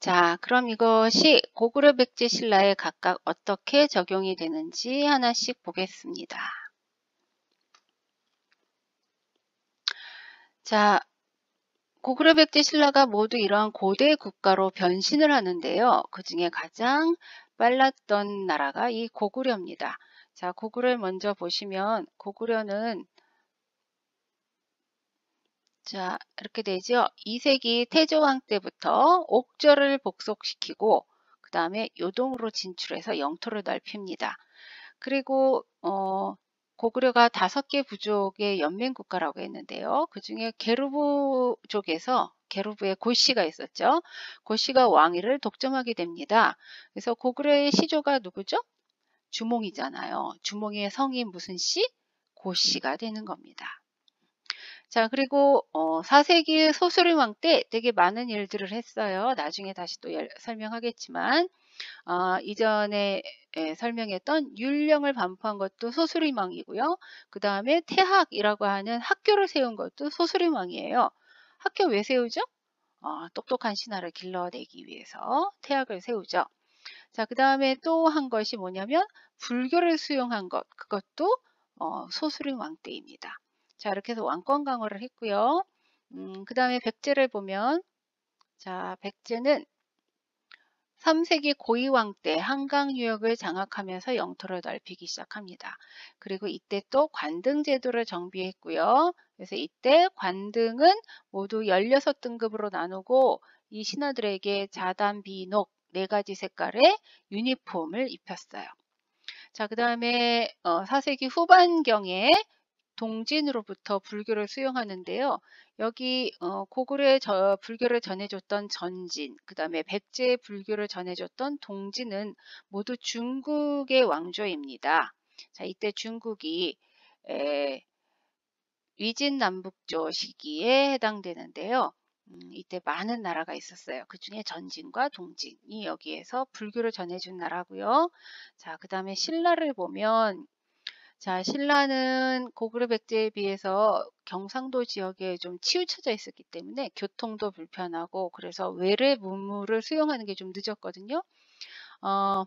자, 그럼 이것이 고구려 백제 신라에 각각 어떻게 적용이 되는지 하나씩 보겠습니다. 자, 고구려 백제 신라가 모두 이러한 고대 국가로 변신을 하는데요. 그 중에 가장 빨랐던 나라가 이 고구려입니다. 자, 고구려를 먼저 보시면 고구려는 자, 이렇게 되죠. 2세기 태조왕 때부터 옥저를 복속시키고 그 다음에 요동으로 진출해서 영토를 넓힙니다. 그리고 어, 고구려가 다섯 개 부족의 연맹 국가라고 했는데요. 그 중에 게르부족에서 게르부의 고씨가 있었죠. 고씨가 왕위를 독점하게 됩니다. 그래서 고구려의 시조가 누구죠? 주몽이잖아요. 주몽의 성이 무슨 씨? 고씨가 되는 겁니다. 자, 그리고 어, 4세기 소수림왕 때 되게 많은 일들을 했어요. 나중에 다시 또 설명하겠지만 어, 이전에 예, 설명했던 율령을 반포한 것도 소수림왕이고요. 그 다음에 태학이라고 하는 학교를 세운 것도 소수림왕이에요. 학교 왜 세우죠? 어, 똑똑한 신하를 길러내기 위해서 태학을 세우죠. 자, 그 다음에 또 한 것이 뭐냐면 불교를 수용한 것, 그것도 어, 소수림왕 때입니다. 자, 이렇게 해서 왕권 강화를 했고요. 음, 그 다음에 백제를 보면 자, 백제는 3세기 고이왕 때 한강 유역을 장악하면서 영토를 넓히기 시작합니다. 그리고 이때 또 관등 제도를 정비했고요. 그래서 이때 관등은 모두 16등급으로 나누고 이 신하들에게 자단, 비녹 네 가지 색깔의 유니폼을 입혔어요. 자, 그 다음에 어, 4세기 후반경에 동진으로부터 불교를 수용하는데요. 여기 어, 고구려에 저, 불교를 전해줬던 전진, 그 다음에 백제 불교를 전해줬던 동진은 모두 중국의 왕조입니다. 자, 이때 중국이 에, 위진남북조 시기에 해당되는데요. 음, 이때 많은 나라가 있었어요. 그 중에 전진과 동진이 여기에서 불교를 전해준 나라고요. 자, 그 다음에 신라를 보면 자, 신라는 고구려 백제에 비해서 경상도 지역에 좀 치우쳐져 있었기 때문에 교통도 불편하고 그래서 외래 문물을 수용하는 게 좀 늦었거든요. 어,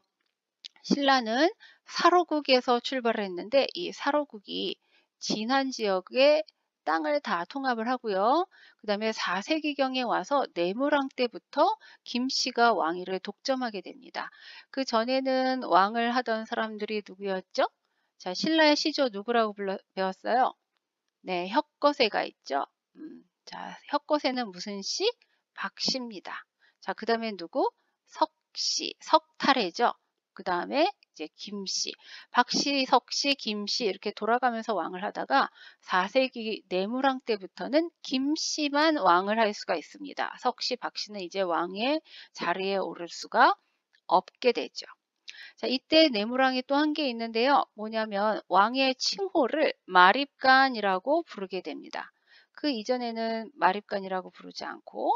신라는 사로국에서 출발을 했는데 이 사로국이 진한 지역의 땅을 다 통합을 하고요. 그 다음에 4세기경에 와서 네모랑 때부터 김씨가 왕위를 독점하게 됩니다. 그 전에는 왕을 하던 사람들이 누구였죠? 자, 신라의 시조 누구라고 불러, 배웠어요? 네, 혁거세가 있죠. 음, 자, 혁거세는 무슨 씨? 박씨입니다. 자, 그 다음에 누구? 석씨, 석탈해죠. 그 다음에 이제 김씨, 박씨, 석씨, 김씨 이렇게 돌아가면서 왕을 하다가 4세기 내무랑 때부터는 김씨만 왕을 할 수가 있습니다. 석씨, 박씨는 이제 왕의 자리에 오를 수가 없게 되죠. 자, 이때 네모랑이 또한개 있는데요. 뭐냐면 왕의 칭호를 마립간이라고 부르게 됩니다. 그 이전에는 마립간이라고 부르지 않고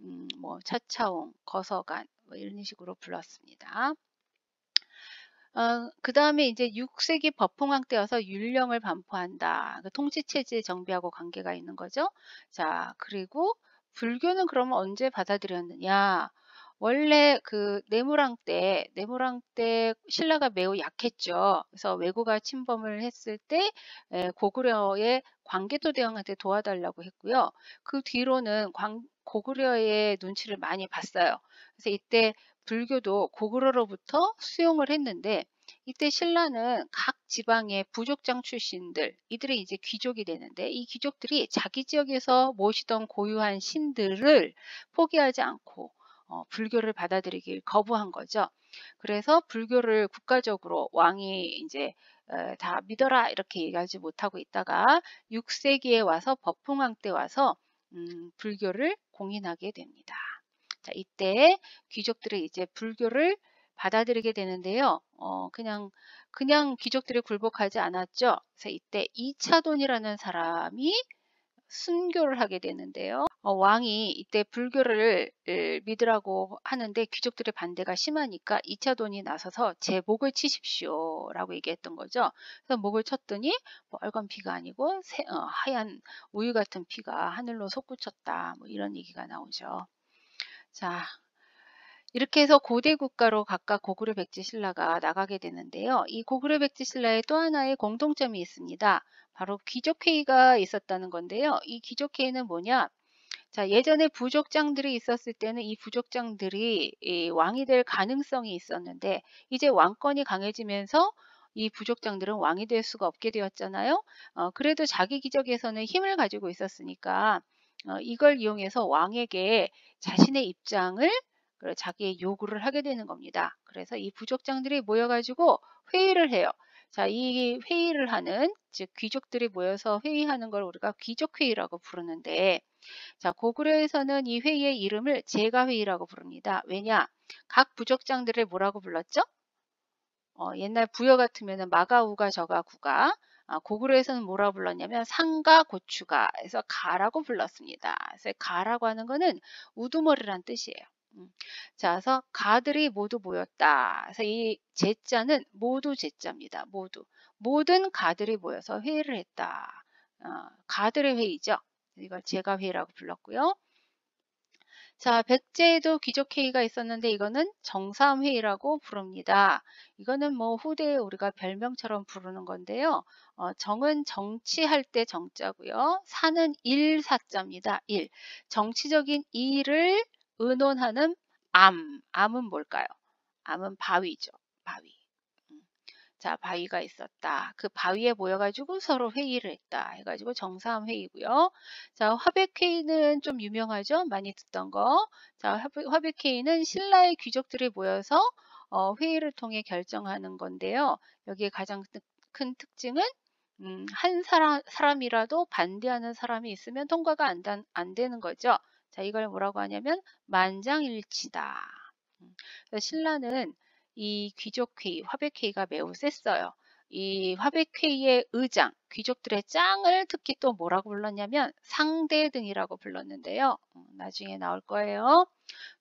음, 뭐 차차옹, 거서간 뭐 이런 식으로 불렀습니다. 어, 그 다음에 이제 6세기 법홍왕 때여서 율령을 반포한다. 그 통치체제 정비하고 관계가 있는 거죠. 자, 그리고 불교는 그러면 언제 받아들였느냐? 원래 그 네모랑 때 네모랑 때 신라가 매우 약했죠. 그래서 왜구가 침범을 했을 때 고구려의 광개토 대왕한테 도와달라고 했고요. 그 뒤로는 광, 고구려의 눈치를 많이 봤어요. 그래서 이때 불교도 고구려로부터 수용을 했는데 이때 신라는 각 지방의 부족장 출신들 이들이 이제 귀족이 되는데 이 귀족들이 자기 지역에서 모시던 고유한 신들을 포기하지 않고 어, 불교를 받아들이길 거부한 거죠. 그래서 불교를 국가적으로 왕이 이제 어, 다 믿어라 이렇게 얘기하지 못하고 있다가 6세기에 와서 법흥왕 때 와서 음, 불교를 공인하게 됩니다. 자, 이때 귀족들이 이제 불교를 받아들이게 되는데요. 어, 그냥 그냥 귀족들이 굴복하지 않았죠. 그래서 이때 이차돈이라는 사람이 순교를 하게 되는데요. 어, 왕이 이때 불교를 믿으라고 하는데 귀족들의 반대가 심하니까 2차 돈이 나서서 제 목을 치십시오 라고 얘기했던 거죠. 그래서 목을 쳤더니 빨간 피가 아니고 새, 어, 하얀 우유 같은 피가 하늘로 솟구쳤다 뭐 이런 얘기가 나오죠. 자, 이렇게 해서 고대 국가로 각각 고구려 백제 신라가 나가게 되는데요. 이 고구려 백제 신라의 또 하나의 공통점이 있습니다. 바로 귀족회의가 있었다는 건데요. 이 귀족회의는 뭐냐? 자, 예전에 부족장들이 있었을 때는 이 부족장들이 이 왕이 될 가능성이 있었는데 이제 왕권이 강해지면서 이 부족장들은 왕이 될 수가 없게 되었잖아요. 어, 그래도 자기 기적에서는 힘을 가지고 있었으니까 어, 이걸 이용해서 왕에게 자신의 입장을 자기의 요구를 하게 되는 겁니다. 그래서 이 부족장들이 모여가지고 회의를 해요. 자, 이 회의를 하는, 즉, 귀족들이 모여서 회의하는 걸 우리가 귀족 회의라고 부르는데, 자, 고구려에서는 이 회의의 이름을 제가 회의라고 부릅니다. 왜냐? 각 부족장들을 뭐라고 불렀죠? 어, 옛날 부여 같으면 마가우가 저가구가 아, 고구려에서는 뭐라 고 불렀냐면 상가 고추가 해서 가라고 불렀습니다. 그래서 가라고 하는 거는 우두머리란 뜻이에요. 음. 자, 그래서 가들이 모두 모였다. 그래서 이 제자는 모두 제자입니다. 모두. 모든 가들이 모여서 회의를 했다. 어, 가들의 회의죠. 이걸 제가 회의라고 불렀고요. 자, 백제에도 귀족회의가 있었는데 이거는 정삼회의라고 부릅니다. 이거는 뭐 후대에 우리가 별명처럼 부르는 건데요. 어, 정은 정치할 때 정자고요. 사는 일사자입니다. 일. 정치적인 일을 의논하는 암. 암은 뭘까요? 암은 바위죠. 바위. 음. 자, 바위가 있었다. 그 바위에 모여가지고 서로 회의를 했다. 해가지고 정사함 회의고요. 자, 화백회의는 좀 유명하죠? 많이 듣던 거. 자, 화백회의는 신라의 귀족들이 모여서 어, 회의를 통해 결정하는 건데요. 여기에 가장 큰 특징은 음, 한 사람, 사람이라도 반대하는 사람이 있으면 통과가 안, 안 되는 거죠. 자, 이걸 뭐라고 하냐면 만장일치다. 음, 신라는 이 귀족회의, 화백회의가 매우 셌어요. 이 화백회의의 의장, 귀족들의 짱을 특히 또 뭐라고 불렀냐면 상대 등이라고 불렀는데요. 음, 나중에 나올 거예요.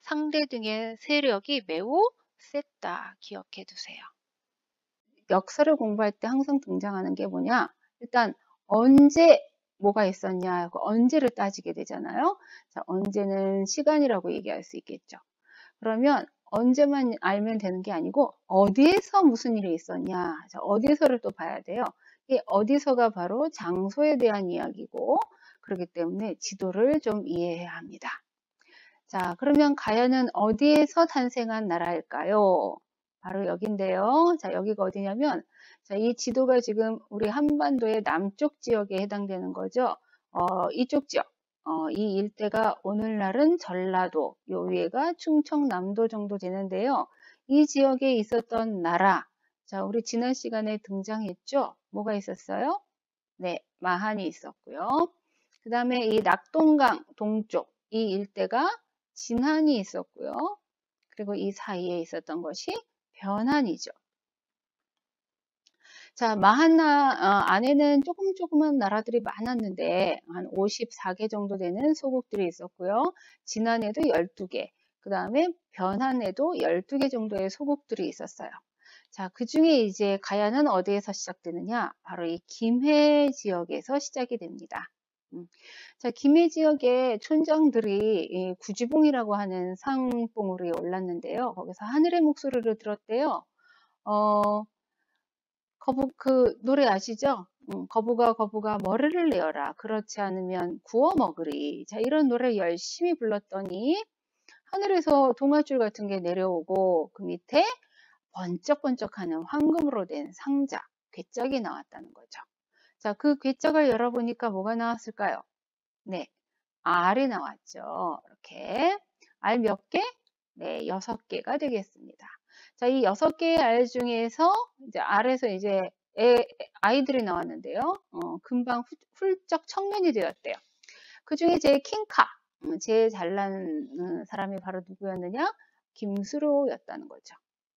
상대 등의 세력이 매우 셌다. 기억해 두세요. 역사를 공부할 때 항상 등장하는 게 뭐냐? 일단 언제 뭐가 있었냐 언제를 따지게 되잖아요. 자, 언제는 시간이라고 얘기할 수 있겠죠. 그러면 언제만 알면 되는 게 아니고 어디에서 무슨 일이 있었냐 자, 어디서를 또 봐야 돼요. 이 어디서가 바로 장소에 대한 이야기고 그렇기 때문에 지도를 좀 이해해야 합니다. 자 그러면 가야는 어디에서 탄생한 나라일까요? 바로 여긴데요. 자 여기가 어디냐면 자, 이 지도가 지금 우리 한반도의 남쪽 지역에 해당되는 거죠. 어, 이쪽 지역, 어, 이 일대가 오늘날은 전라도, 요 위에가 충청남도 정도 되는데요. 이 지역에 있었던 나라, 자, 우리 지난 시간에 등장했죠? 뭐가 있었어요? 네, 마한이 있었고요. 그 다음에 이 낙동강 동쪽, 이 일대가 진한이 있었고요. 그리고 이 사이에 있었던 것이 변한이죠. 자, 마한나 어, 안에는 조금 조금만 나라들이 많았는데 한 54개 정도 되는 소국들이 있었고요. 진안에도 12개, 그 다음에 변한에도 12개 정도의 소국들이 있었어요. 자, 그 중에 이제 가야는 어디에서 시작되느냐? 바로 이 김해 지역에서 시작이 됩니다. 음. 자, 김해 지역의 촌장들이 구지봉이라고 하는 상봉으로 올랐는데요. 거기서 하늘의 목소리를 들었대요. 어, 거북 그 노래 아시죠? 음, 거북아 거북아 머리를 내어라. 그렇지 않으면 구워 먹으리. 자 이런 노래 열심히 불렀더니 하늘에서 동아줄 같은 게 내려오고 그 밑에 번쩍번쩍하는 황금으로 된 상자 괴짝이 나왔다는 거죠. 자그 괴짝을 열어보니까 뭐가 나왔을까요? 네 알이 나왔죠. 이렇게 알 몇 개? 네 여섯 개가 되겠습니다 자, 이 여섯 개의 알 중에서 이제 알에서 이제 애, 아이들이 나왔는데요. 어, 금방 후, 훌쩍 청년이 되었대요. 그 중에 제 킹카, 음, 제일 잘난 사람이 바로 누구였느냐? 김수로였다는 거죠.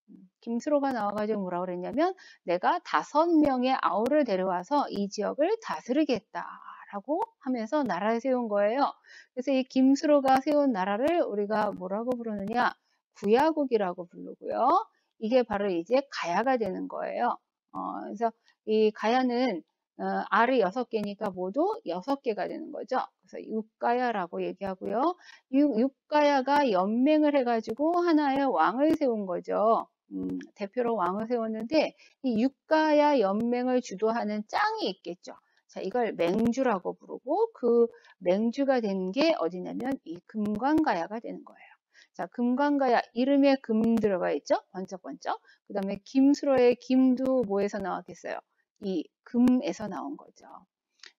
음, 김수로가 나와가지고 뭐라 그랬냐면 내가 다섯 명의 아우를 데려와서 이 지역을 다스리겠다라고 하면서 나라를 세운 거예요. 그래서 이 김수로가 세운 나라를 우리가 뭐라고 부르느냐? 구야국이라고 부르고요. 이게 바로 이제 가야가 되는 거예요. 어, 그래서 이 가야는 어, R이 6개니까 모두 6개가 되는 거죠. 그래서 육가야라고 얘기하고요. 육, 육가야가 연맹을 해가지고 하나의 왕을 세운 거죠. 음, 대표로 왕을 세웠는데 이 육가야 연맹을 주도하는 짱이 있겠죠. 자, 이걸 맹주라고 부르고 그 맹주가 된 게 어디냐면 이 금관가야가 되는 거예요. 자, 금관가야 이름에 금 들어가 있죠? 번쩍번쩍. 그 다음에 김수로의 김도 뭐에서 나왔겠어요? 이 금에서 나온 거죠.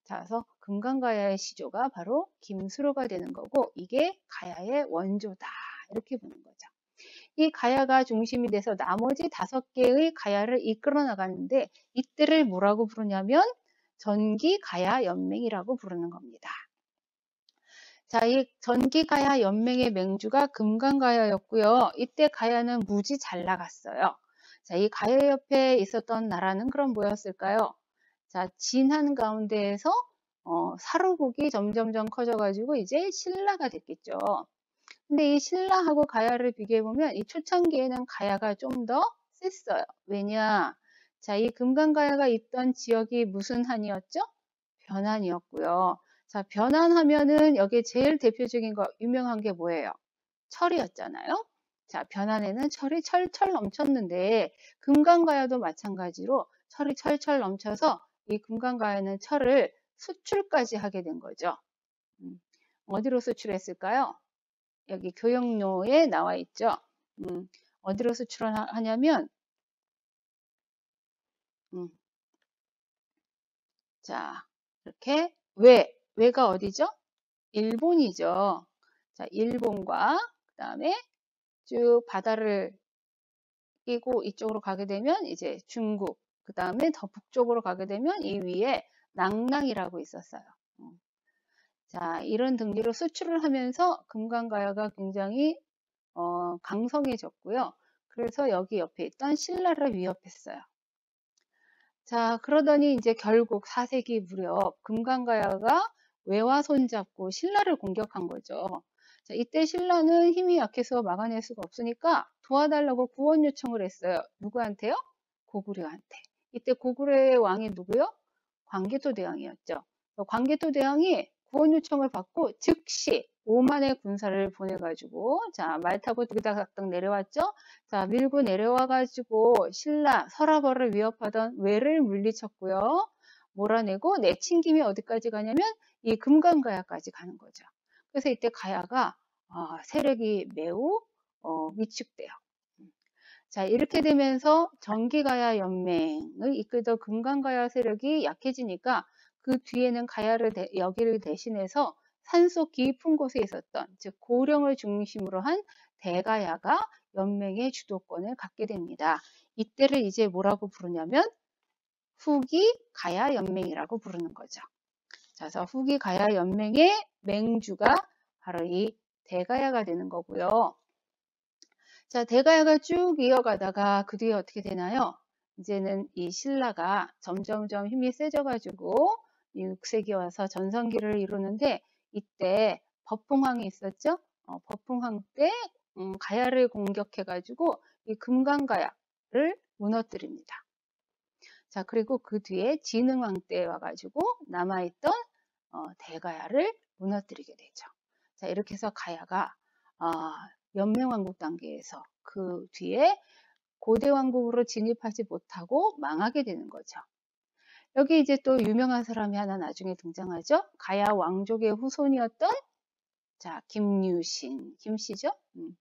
자, 그래서 금강가야의 시조가 바로 김수로가 되는 거고 이게 가야의 원조다. 이렇게 보는 거죠. 이 가야가 중심이 돼서 나머지 다섯 개의 가야를 이끌어 나가는데 이때를 뭐라고 부르냐면 전기 가야 연맹이라고 부르는 겁니다. 자, 이 전기 가야 연맹의 맹주가 금강가야였고요. 이때 가야는 무지 잘 나갔어요. 자, 이 가야 옆에 있었던 나라는 그럼 뭐였을까요? 자, 진한 가운데에서 어, 사루국이 점점점 커져가지고 이제 신라가 됐겠죠. 근데 이 신라하고 가야를 비교해보면 이 초창기에는 가야가 좀 더 셌어요. 왜냐? 자, 이 금강가야가 있던 지역이 무슨 한이었죠? 변한이었고요. 자, 변한하면은 여기에 제일 대표적인 거 유명한 게 뭐예요? 철이었잖아요. 자, 변환에는 철이 철철 넘쳤는데 금강가야도 마찬가지로 철이 철철 넘쳐서 이 금강가야는 철을 수출까지 하게 된 거죠. 음, 어디로 수출했을까요? 여기 교역로에 나와 있죠. 음, 어디로 수출하냐면 음, 자 이렇게 왜 왜가 어디죠? 일본이죠. 자 일본과 그 다음에 쭉 바다를 끼고 이쪽으로 가게 되면 이제 중국, 그 다음에 더 북쪽으로 가게 되면 이 위에 낭랑이라고 있었어요. 음. 자, 이런 등지로 수출을 하면서 금강가야가 굉장히 어, 강성해졌고요. 그래서 여기 옆에 있던 신라를 위협했어요. 자, 그러더니 이제 결국 4세기 무렵 금강가야가 외화 손잡고 신라를 공격한 거죠. 자, 이때 신라는 힘이 약해서 막아낼 수가 없으니까 도와달라고 구원 요청을 했어요. 누구한테요? 고구려한테. 이때 고구려의 왕이 누구요? 광개토 대왕이었죠. 광개토 대왕이 구원 요청을 받고 즉시 5만의 군사를 보내가지고 자말 타고 드다닥 내려왔죠. 자 밀고 내려와가지고 신라 서라벌을 위협하던 외를 물리쳤고요. 몰아내고 내친 김이 어디까지 가냐면 이 금강가야까지 가는 거죠. 그래서 이때 가야가 어, 세력이 매우 어, 위축돼요. 자 이렇게 되면서 전기가야 연맹을 이끌던 금강가야 세력이 약해지니까 그 뒤에는 가야를 대, 여기를 대신해서 산속 깊은 곳에 있었던 즉 고령을 중심으로 한 대가야가 연맹의 주도권을 갖게 됩니다. 이때를 이제 뭐라고 부르냐면 후기 가야 연맹이라고 부르는 거죠. 그래서 후기 가야 연맹의 맹주가 바로 이 대가야가 되는 거고요. 자, 대가야가 쭉 이어가다가 그 뒤에 어떻게 되나요? 이제는 이 신라가 점점점 힘이 세져가지고 6세기 와서 전성기를 이루는데 이때 법풍왕이 있었죠? 어, 법풍왕 때 음, 가야를 공격해가지고 이 금강가야를 무너뜨립니다. 자, 그리고 그 뒤에 진흥왕 때 와가지고 남아있던 어, 대가야를 무너뜨리게 되죠. 자, 이렇게 해서 가야가 어, 연맹왕국 단계에서 그 뒤에 고대왕국으로 진입하지 못하고 망하게 되는 거죠. 여기 이제 또 유명한 사람이 하나 나중에 등장하죠. 가야 왕족의 후손이었던 자 김유신, 김씨죠. 음.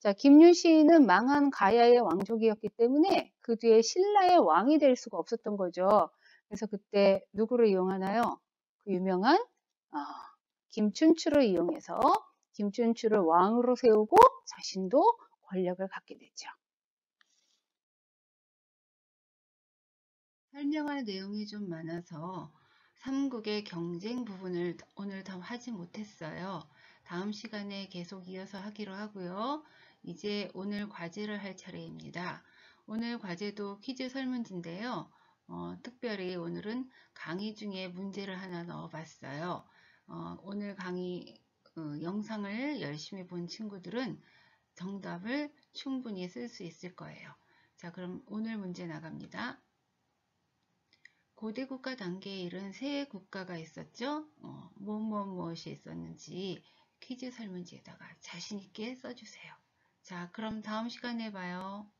자 김유신은 망한 가야의 왕족이었기 때문에 그 뒤에 신라의 왕이 될 수가 없었던 거죠. 그래서 그때 누구를 이용하나요? 그 유명한 어, 김춘추를 이용해서 김춘추를 왕으로 세우고 자신도 권력을 갖게 되죠. 설명할 내용이 좀 많아서 삼국의 경쟁 부분을 오늘 다 하지 못했어요. 다음 시간에 계속 이어서 하기로 하고요. 이제 오늘 과제를 할 차례입니다. 오늘 과제도 퀴즈 설문지인데요. 어, 특별히 오늘은 강의 중에 문제를 하나 넣어봤어요. 어, 오늘 강의 어, 영상을 열심히 본 친구들은 정답을 충분히 쓸 수 있을 거예요. 자, 그럼 오늘 문제 나갑니다. 고대 국가 단계에 이른 세 국가가 있었죠. 어, 무엇 무엇 무엇이 있었는지 퀴즈 설문지에다가 자신 있게 써주세요. 자, 그럼 다음 시간에 봐요.